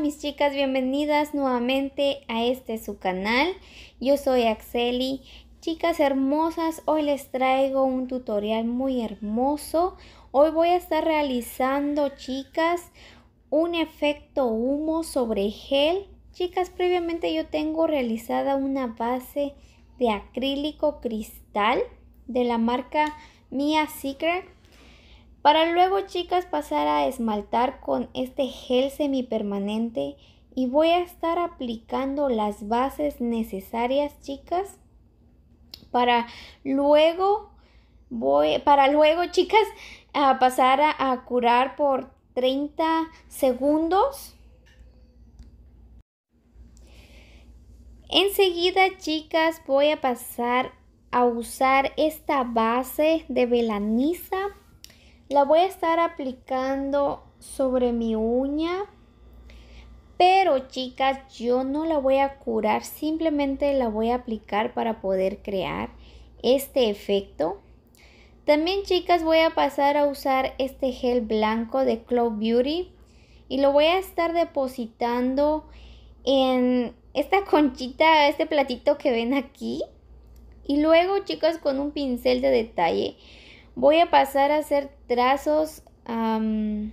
chicas, bienvenidas nuevamente a este su canal. Yo soy Axeli. Chicas hermosas, hoy les traigo un tutorial muy hermoso. Hoy voy a estar realizando, chicas, un efecto humo sobre gel. Chicas, previamente yo tengo realizada una base de acrílico cristal de la marca Mia Secret para luego, chicas, pasar a esmaltar con este gel semipermanente y voy a estar aplicando las bases necesarias, chicas, para luego voy para luego, chicas, a pasar a, a curar por 30 segundos. Enseguida, chicas, voy a pasar a usar esta base de velaniza la voy a estar aplicando sobre mi uña. Pero chicas, yo no la voy a curar, simplemente la voy a aplicar para poder crear este efecto. También chicas voy a pasar a usar este gel blanco de Cloud Beauty y lo voy a estar depositando en esta conchita, este platito que ven aquí. Y luego chicas con un pincel de detalle Voy a pasar a hacer trazos sin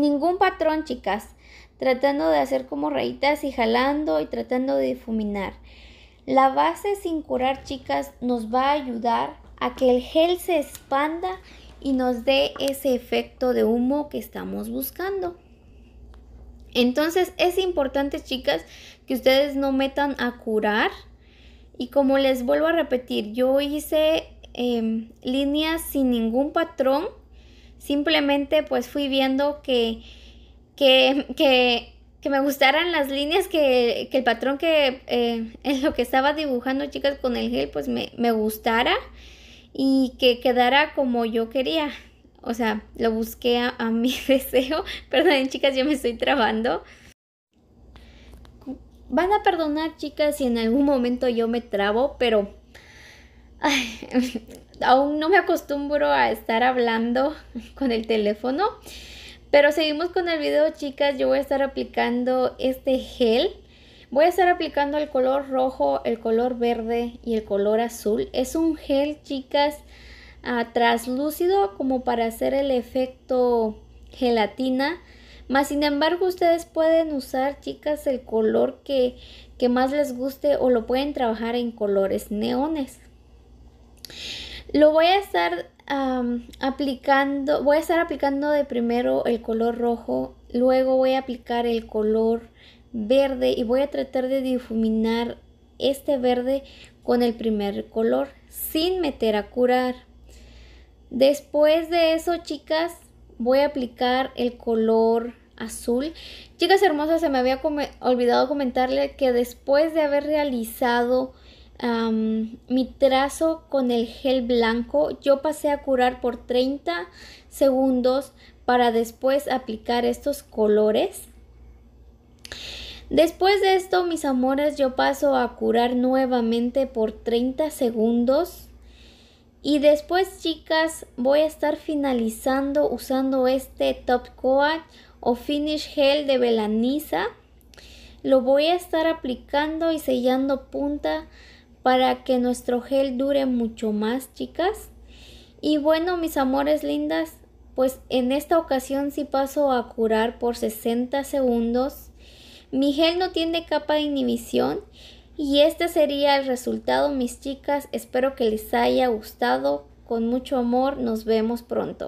ningún patrón, chicas. Tratando de hacer como rayitas y jalando y tratando de difuminar. La base sin curar, chicas, nos va a ayudar a que el gel se expanda y nos dé ese efecto de humo que estamos buscando. Entonces es importante, chicas, que ustedes no metan a curar. Y como les vuelvo a repetir, yo hice Em, líneas sin ningún patrón. Simplemente pues fui viendo que, que, que, me gustaran las líneas, que, el patrón que eh, lo que estaba dibujando chicas con el gel pues me, gustara y que quedara como yo quería. O sea, lo busqué a, a mi deseo. Perdón chicas, yo me estoy trabando. Van a perdonar chicas si en algún momento yo me trabo, pero aún no me acostumbro a estar hablando con el teléfono. Pero seguimos con el video, chicas. Yo voy a estar aplicando este gel. Voy a estar aplicando el color rojo, el color verde y el color azul. Es un gel, chicas, uh, traslúcido como para hacer el efecto gelatina. Más sin embargo, ustedes pueden usar, chicas, el color que, que más les guste o lo pueden trabajar en colores neones. Lo voy a estar aplicando, voy a estar aplicando de primero el color rojo, luego voy a aplicar el color verde y voy a tratar de difuminar este verde con el primer color sin meter a curar. Después de eso, chicas, voy a aplicar el color azul. Chicas hermosas, se me había olvidado comentarle que después de haber realizado mi trazo con el gel blanco. Yo pasé a curar por 30 segundos para después aplicar estos colores. Después de esto, mis amores, yo paso a curar nuevamente por 30 segundos. Y después, chicas, voy a estar finalizando usando este Top Coat o Finish Gel de Velaniza. Lo voy a estar aplicando y sellando punta para que nuestro gel dure mucho más, chicas. Y bueno, mis amores lindas, pues en esta ocasión sí paso a curar por 60 segundos. Mi gel no tiene capa de inhibición y este sería el resultado, mis chicas. Espero que les haya gustado. Con mucho amor, nos vemos pronto.